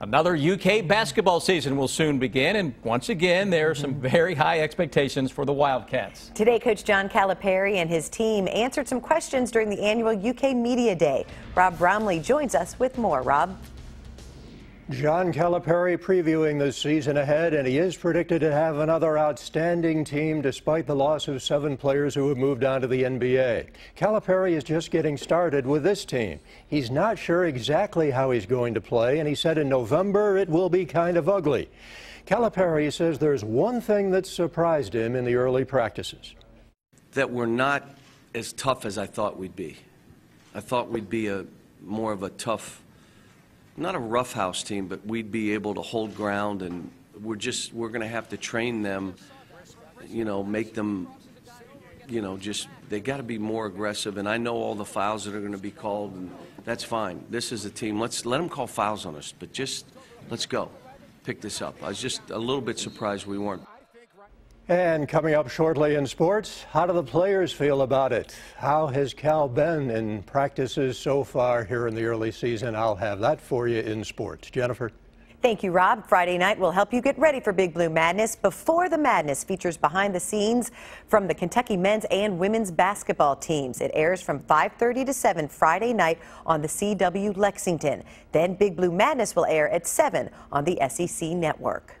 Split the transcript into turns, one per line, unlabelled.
Another UK basketball season will soon begin, and once again, there are some mm-hmm. very high expectations for the Wildcats.
Today, Coach John Calipari and his team answered some questions during the annual UK Media Day. Rob Bromley joins us with more. Rob?
John Calipari previewing the season ahead, and he is predicted to have another outstanding team despite the loss of seven players who have moved on to the NBA. Calipari is just getting started with this team. He's not sure exactly how he's going to play, and he said in November it will be kind of ugly. Calipari says there's one thing that surprised him in the early practices.
That we're not as tough as I thought we'd be. I thought we'd be a more of a tough not a roughhouse team, but we'd be able to hold ground, and we're just we're going to have to train them, you know, make them, you know, just they got to be more aggressive. And I know all the fouls that are going to be called, and that's fine. This is a team. Let's let them call fouls on us, but just let's go, pick this up. I was just a little bit surprised we weren't.
And coming up shortly in sports, how do the players feel about it? How has Cal been in practices so far here in the early season? I'll have that for you in sports. Jennifer?
Thank you, Rob. Friday night will help you get ready for Big Blue Madness. Before the Madness features behind the scenes from the Kentucky men's and women's basketball teams. It airs from 5:30 to 7 Friday night on the CW Lexington. Then Big Blue Madness will air at 7 on the SEC network.